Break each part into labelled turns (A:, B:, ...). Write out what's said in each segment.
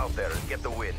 A: out there and get the win.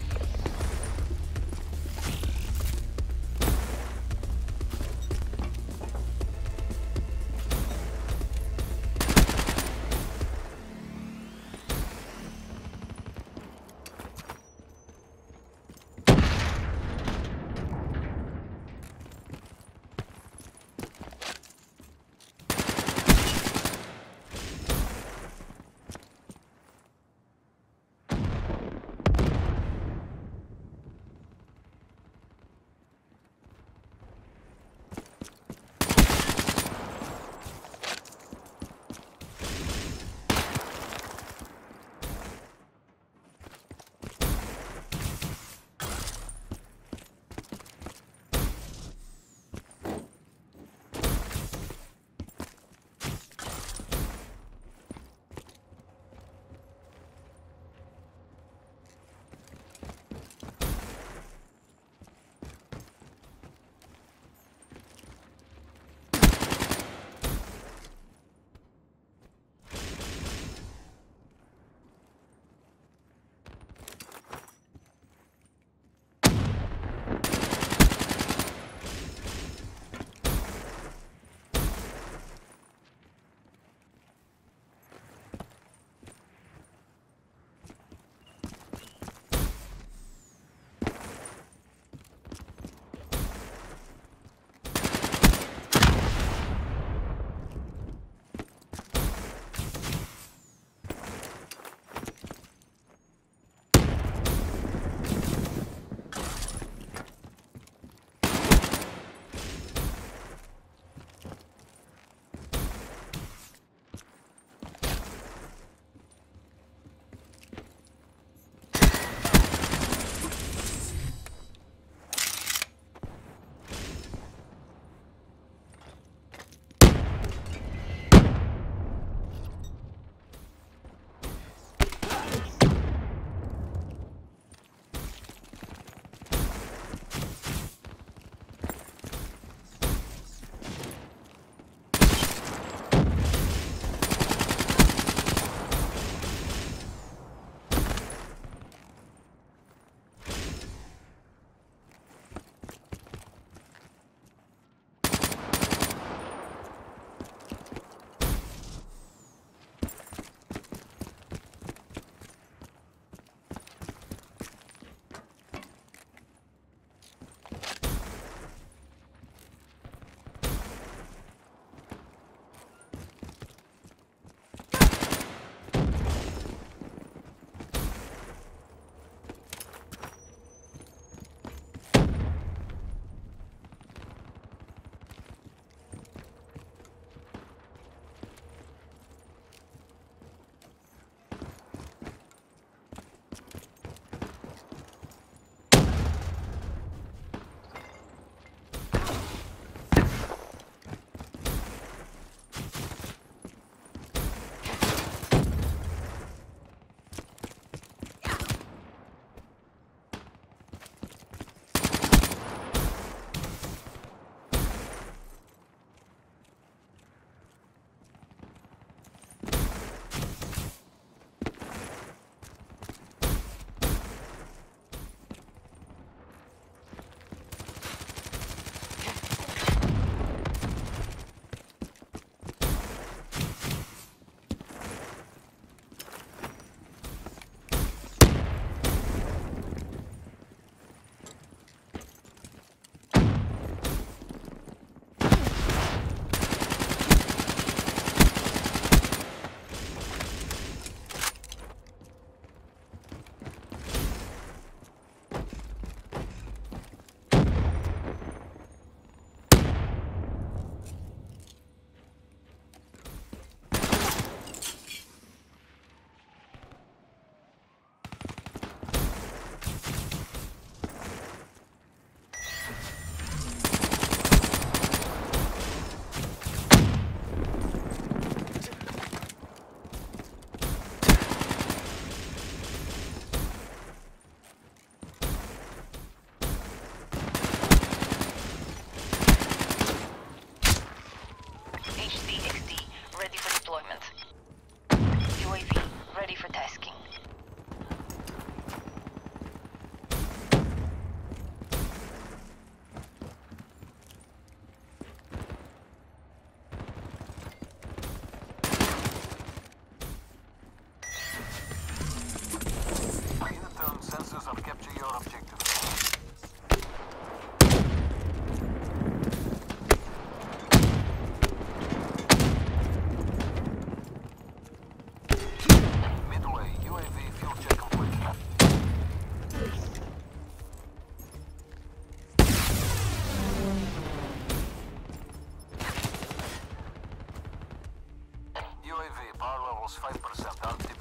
B: 5% RTB.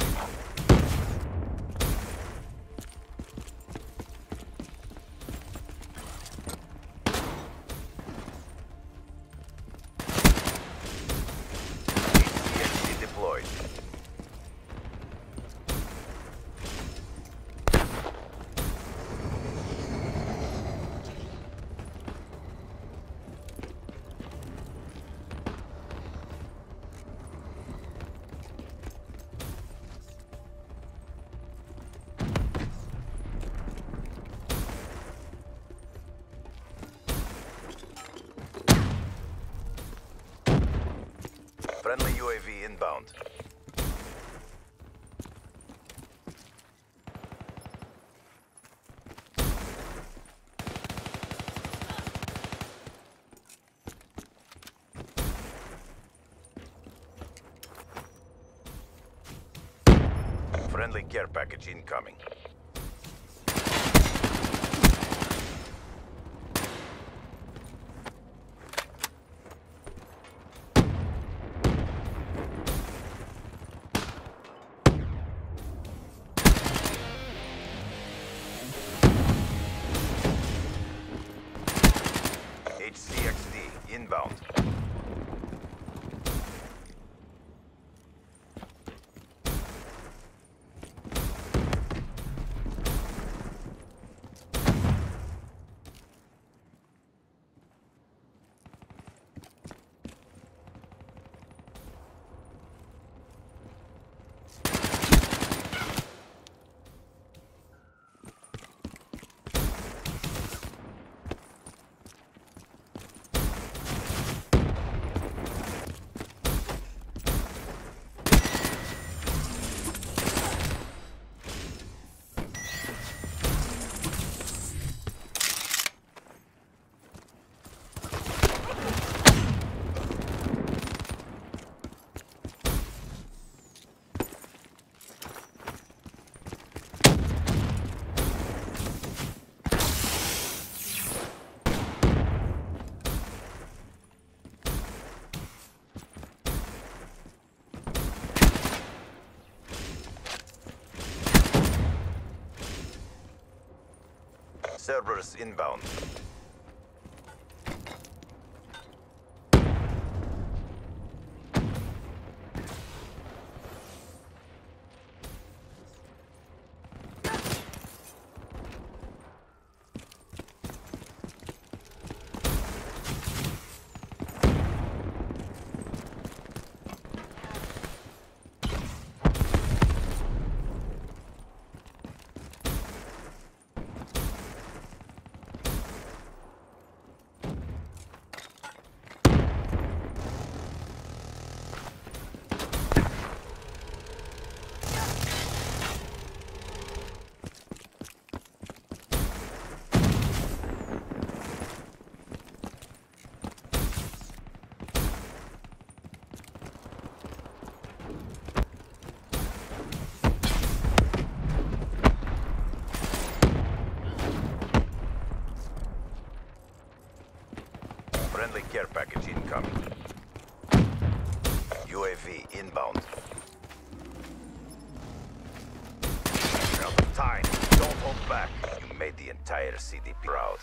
A: UAV inbound. Friendly care package incoming. HCXD inbound. Cerberus inbound. Friendly care package incoming. UAV inbound. Now the time. Don't hold back. You made the entire city proud.